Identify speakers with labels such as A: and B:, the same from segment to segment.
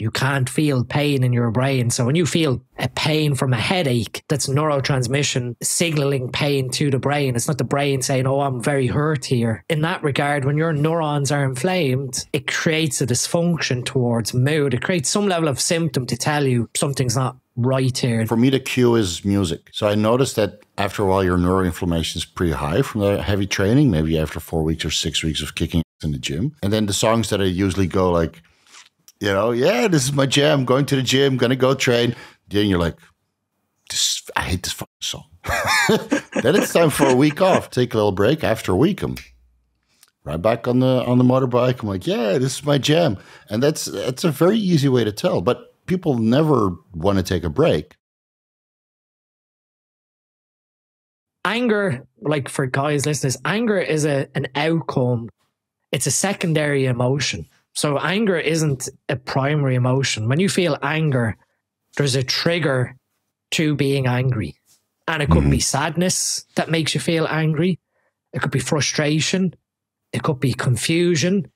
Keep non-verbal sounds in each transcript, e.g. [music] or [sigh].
A: you can't feel pain in your brain. So when you feel a pain from a headache, that's neurotransmission signaling pain to the brain. It's not the brain saying, Oh, I'm very hurt here. In that regard, when your neurons are inflamed, it creates a dysfunction towards mood. It creates some level of symptom to tell you something's not right here.
B: For me, the cue is music. So I noticed that after a while, your neuroinflammation is pretty high from the heavy training, maybe after four weeks or six weeks of kicking in the gym. And then the songs that I usually go like, you know, yeah, this is my jam, going to the gym, gonna go train. Then you're like, this, I hate this song. [laughs] then it's time for a week off. Take a little break. After a week, I'm right back on the on the motorbike. I'm like, yeah, this is my jam, and that's that's a very easy way to tell. But people never want to take a break.
A: Anger, like for guys listeners, anger is a an outcome. It's a secondary emotion. So anger isn't a primary emotion. When you feel anger, there's a trigger to being angry. And it could mm-hmm. be sadness that makes you feel angry. It could be frustration. It could be confusion.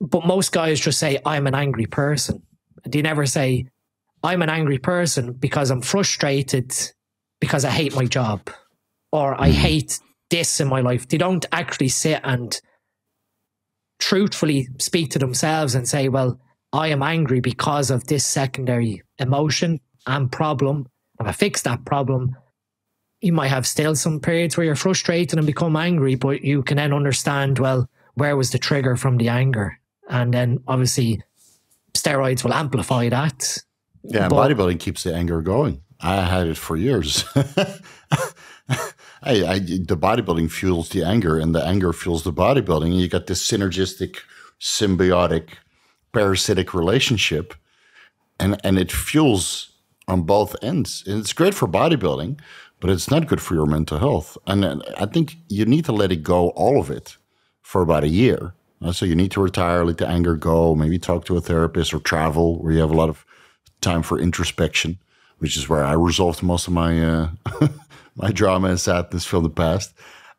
A: But most guys just say, I'm an angry person. They never say, I'm an angry person because I'm frustrated because I hate my job or I mm-hmm. hate this in my life. They don't actually sit and truthfully speak to themselves and say, well, I am angry because of this secondary emotion and problem. If I fix that problem, you might have still some periods where you're frustrated and become angry, but you can then understand, well, where was the trigger from the anger? And then obviously steroids will amplify that
B: yeah, but, bodybuilding keeps the anger going. I had it for years. [laughs] I, I, the bodybuilding fuels the anger, and the anger fuels the bodybuilding. And you got this synergistic, symbiotic, parasitic relationship, and and it fuels on both ends. And it's great for bodybuilding, but it's not good for your mental health. And I think you need to let it go, all of it, for about a year. So you need to retire, let the anger go, maybe talk to a therapist or travel where you have a lot of time for introspection, which is where I resolved most of my uh, [laughs] my drama and sadness from the past.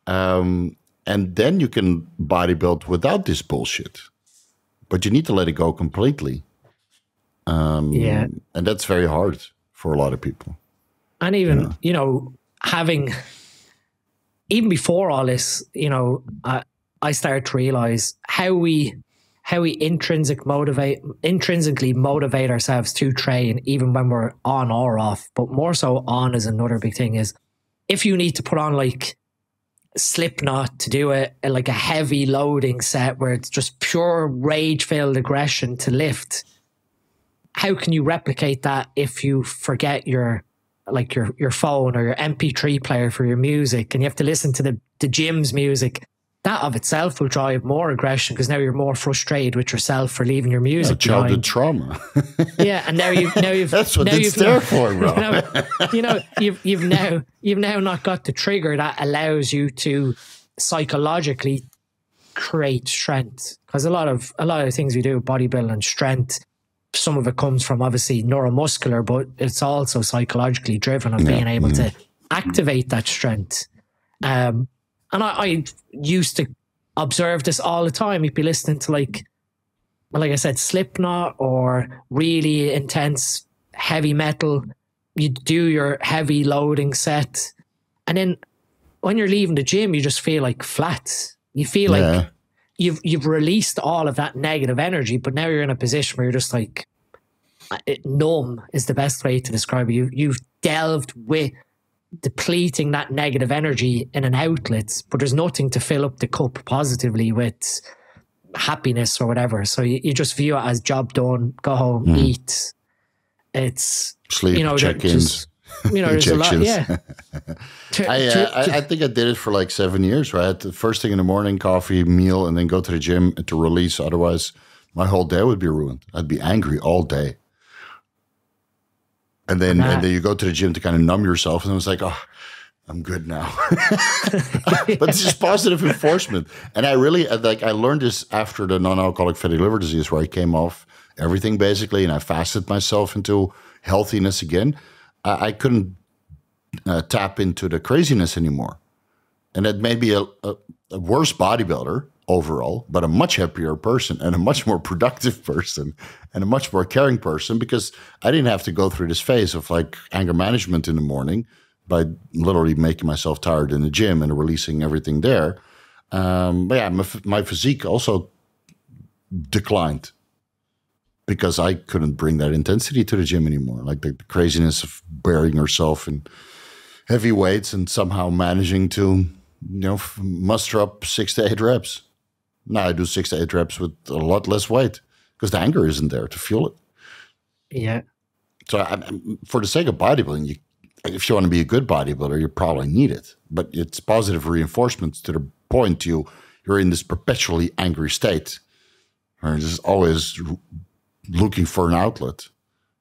B: Um, and then you can bodybuild without this bullshit, but you need to let it go completely. Um, yeah, and that's very hard for a lot of people.
A: And even yeah. you know having even before all this, you know, I, I started to realize how we how we intrinsic motivate intrinsically motivate ourselves to train even when we're on or off but more so on is another big thing is if you need to put on like slipknot to do a like a heavy loading set where it's just pure rage filled aggression to lift how can you replicate that if you forget your like your your phone or your mp3 player for your music and you have to listen to the the gym's music that of itself will drive more aggression because now you're more frustrated with yourself for leaving your music.
B: Yeah, childhood trauma. [laughs]
A: yeah, and now you've now you've
B: that's what
A: now
B: it's there for, bro.
A: You know, you know, you've you've now you've now not got the trigger that allows you to psychologically create strength because a lot of a lot of things we do bodybuilding and strength some of it comes from obviously neuromuscular but it's also psychologically driven of yeah. being able to activate that strength um, and I, I used to observe this all the time. You'd be listening to like, like I said, Slipknot or really intense heavy metal. You do your heavy loading set, and then when you're leaving the gym, you just feel like flat. You feel yeah. like you've you've released all of that negative energy, but now you're in a position where you're just like uh, numb is the best way to describe it. You you've delved with depleting that negative energy in an outlet, but there's nothing to fill up the cup positively with happiness or whatever. So you, you just view it as job done, go home, mm. eat. It's
B: sleep, you know, check-ins.
A: you know, [laughs] there's a lot. Yeah. [laughs]
B: I, uh, I, I, think I did it for like seven years. Right, the first thing in the morning, coffee, meal, and then go to the gym to release. Otherwise, my whole day would be ruined. I'd be angry all day and then and then you go to the gym to kind of numb yourself, and it was like, oh, I'm good now. [laughs] but it's just positive enforcement, and I really like I learned this after the non-alcoholic fatty liver disease, where I came off everything basically, and I fasted myself into healthiness again. I, I couldn't uh, tap into the craziness anymore, and it made me a, a, a worse bodybuilder overall, but a much happier person and a much more productive person and a much more caring person because I didn't have to go through this phase of like anger management in the morning by literally making myself tired in the gym and releasing everything there. Um, but yeah, my, my physique also declined because I couldn't bring that intensity to the gym anymore. Like the, the craziness of burying yourself in heavy weights and somehow managing to, you know, muster up six to eight reps. Now I do six to eight reps with a lot less weight because the anger isn't there to fuel it.
A: Yeah.
B: So I, for the sake of bodybuilding, you, if you want to be a good bodybuilder, you probably need it. But it's positive reinforcements to the point you you're in this perpetually angry state, or just always looking for an outlet,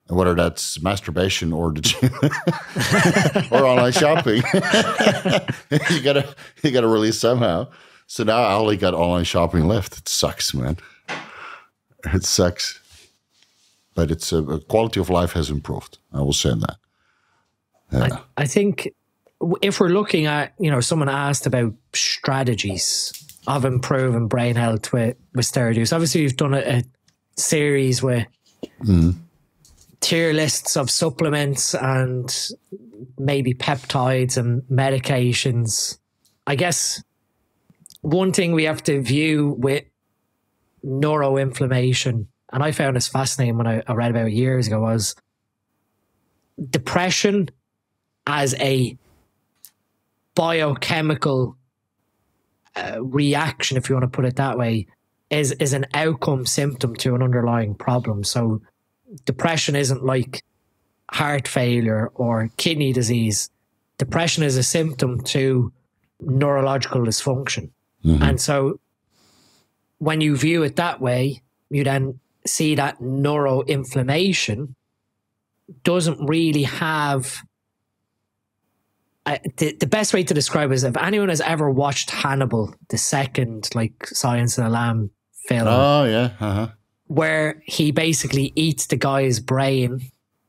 B: whether that's masturbation or the gym [laughs] or online shopping. [laughs] you gotta you gotta release somehow. So now I only got online shopping left. It sucks, man. It sucks. But it's a, a quality of life has improved. I will say that.
A: Yeah. I, I think if we're looking at, you know, someone asked about strategies of improving brain health with, with steroid use. Obviously, you've done a, a series with mm. tier lists of supplements and maybe peptides and medications. I guess one thing we have to view with neuroinflammation, and I found this fascinating when I, I read about it years ago, was depression as a biochemical uh, reaction, if you want to put it that way, is is an outcome symptom to an underlying problem. So depression isn't like heart failure or kidney disease. Depression is a symptom to neurological dysfunction. Mm-hmm. And so when you view it that way, you then see that neuroinflammation doesn't really have the, the best way to describe it is if anyone has ever watched Hannibal, the second like Silence of the Lamb film.
B: Oh yeah, uh-huh.
A: where he basically eats the guy's brain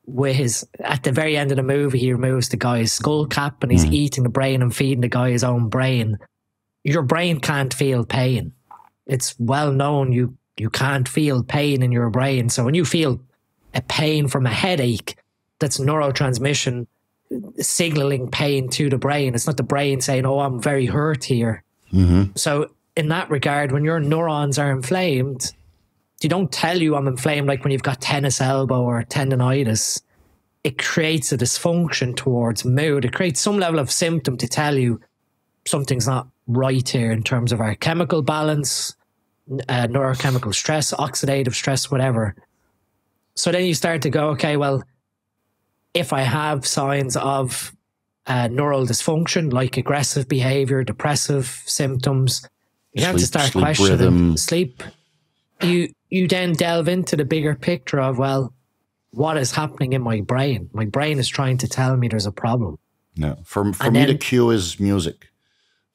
A: with his. At the very end of the movie, he removes the guy's skull cap and he's mm. eating the brain and feeding the guy his own brain. Your brain can't feel pain. It's well known you you can't feel pain in your brain. So when you feel a pain from a headache, that's neurotransmission signaling pain to the brain. It's not the brain saying, "Oh, I'm very hurt here." Mm-hmm. So, in that regard, when your neurons are inflamed, they don't tell you I'm inflamed like when you've got tennis elbow or tendonitis. It creates a dysfunction towards mood. It creates some level of symptom to tell you something's not right here in terms of our chemical balance, uh, neurochemical stress, oxidative stress, whatever. So then you start to go, okay, well, if I have signs of uh, neural dysfunction, like aggressive behavior, depressive symptoms, you sleep, have to start questioning rhythm. sleep. You you then delve into the bigger picture of well, what is happening in my brain? My brain is trying to tell me there's a problem.
B: No, for for and me, then, the cue is music.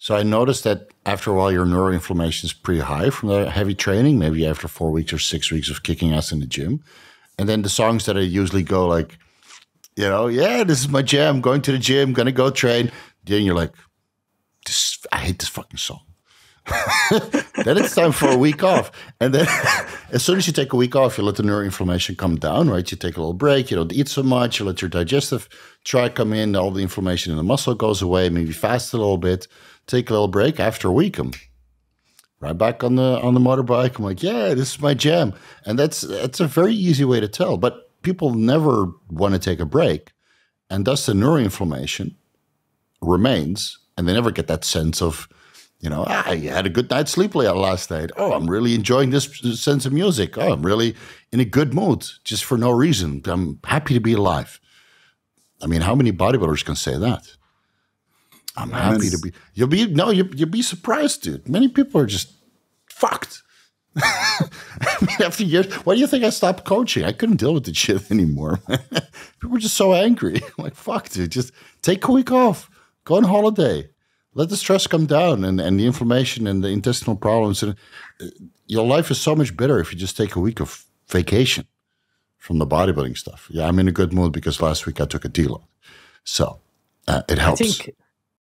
B: So I noticed that after a while, your neuroinflammation is pretty high from the heavy training. Maybe after four weeks or six weeks of kicking ass in the gym, and then the songs that I usually go like you know, yeah, this is my jam. Going to the gym, gonna go train. Then you're like, this, I hate this fucking song. Then it's time for a week off. And then [laughs] as soon as you take a week off, you let the neuroinflammation come down, right? You take a little break, you don't eat so much, you let your digestive tract come in, all the inflammation in the muscle goes away, maybe fast a little bit, take a little break. After a week, I'm right back on the on the motorbike. I'm like, yeah, this is my jam. And that's that's a very easy way to tell. But people never want to take a break. And thus the neuroinflammation remains. And they never get that sense of, you know, I had a good night's sleep last night. Oh, I'm really enjoying this sense of music. Oh, I'm really in a good mood just for no reason. I'm happy to be alive. I mean, how many bodybuilders can say that? I'm happy to be. You'll be no, you, you'll be surprised, dude. Many people are just fucked. I [laughs] mean, after years, why do you think I stopped coaching? I couldn't deal with the shit anymore. [laughs] People were just so angry. I'm [laughs] like, fuck, dude, just take a week off, go on holiday, let the stress come down and, and the inflammation and the intestinal problems. And uh, your life is so much better if you just take a week of vacation from the bodybuilding stuff. Yeah, I'm in a good mood because last week I took a deload. So uh, it helps.
A: I think